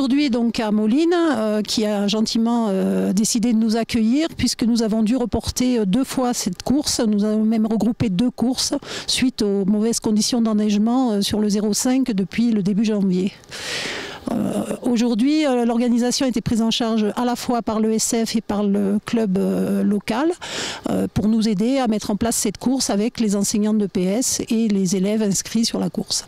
Aujourd'hui donc à Moline euh, qui a gentiment euh, décidé de nous accueillir puisque nous avons dû reporter euh, deux fois cette course. Nous avons même regroupé deux courses suite aux mauvaises conditions d'enneigement sur le 05 depuis le début janvier. Aujourd'hui, l'organisation a été prise en charge à la fois par l'ESF et par le club local pour nous aider à mettre en place cette course avec les enseignants de PS et les élèves inscrits sur la course.